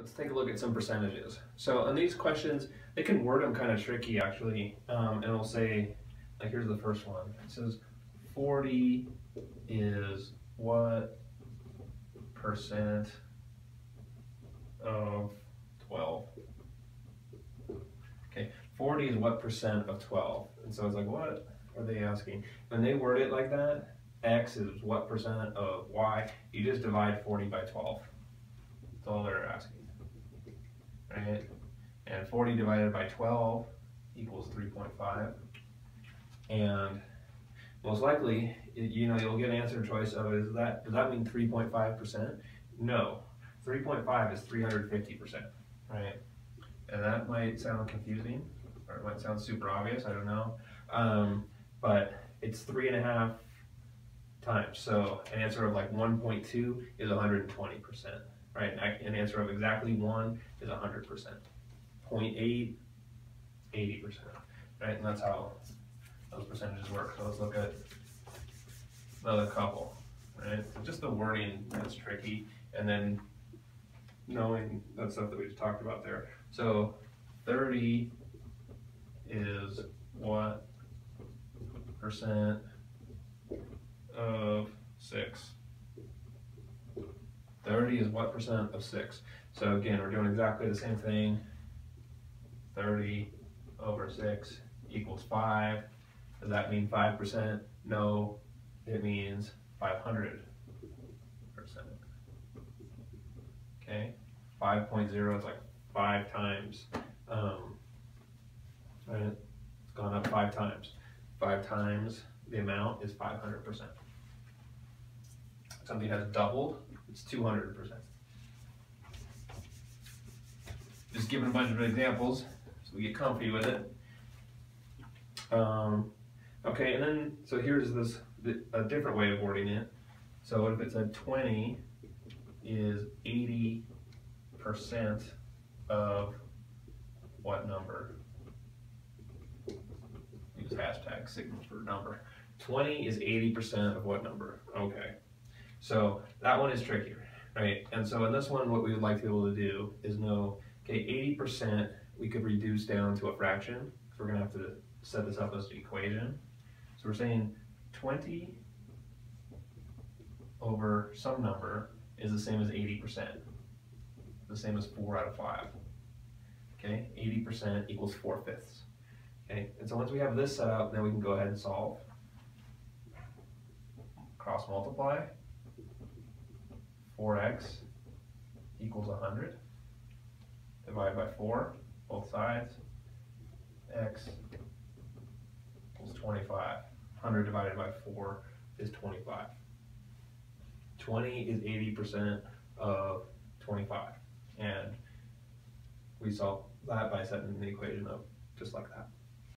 Let's take a look at some percentages. So on these questions, they can word them kind of tricky actually. Um, and it'll say, like here's the first one. It says 40 is what percent of 12? Okay, 40 is what percent of 12? And so it's like, what are they asking? When they word it like that, X is what percent of Y, you just divide 40 by 12. That's all they're asking right? And 40 divided by 12 equals 3.5. And most likely, you know, you'll get an answer choice of is that, does that mean 3.5%? No, 3.5 is 350%, right? And that might sound confusing, or it might sound super obvious, I don't know. Um, but it's three and a half times. So an answer of like 1.2 is 120% right? An answer of exactly one is 100%. 0.8, 80%, right? And that's how those percentages work. So let's look at another couple, right? So just the wording that's tricky, and then knowing that stuff that we just talked about there. So 30 is what percent of 6? 30 is what percent of 6? So again, we're doing exactly the same thing. 30 over 6 equals 5. Does that mean 5%? No, it means 500 percent. Okay, 5.0 is like 5 times. Um? It's gone up 5 times. 5 times the amount is 500%. Something has doubled it's 200%. Just giving a bunch of examples so we get comfy with it. Um, okay, and then, so here's this, a different way of wording it. So what if it said 20 is 80% of what number? Use hashtag signal for number. 20 is 80% of what number? Okay. So that one is trickier, right? And so in this one, what we would like to be able to do is know, okay, 80% we could reduce down to a fraction. So we're gonna have to set this up as an equation. So we're saying 20 over some number is the same as 80%, the same as four out of five. Okay, 80% equals four fifths. Okay, and so once we have this set up, then we can go ahead and solve. Cross multiply, 4x equals 100. Divide by 4, both sides. x equals 25. 100 divided by 4 is 25. 20 is 80% of 25. And we solve that by setting the equation up just like that.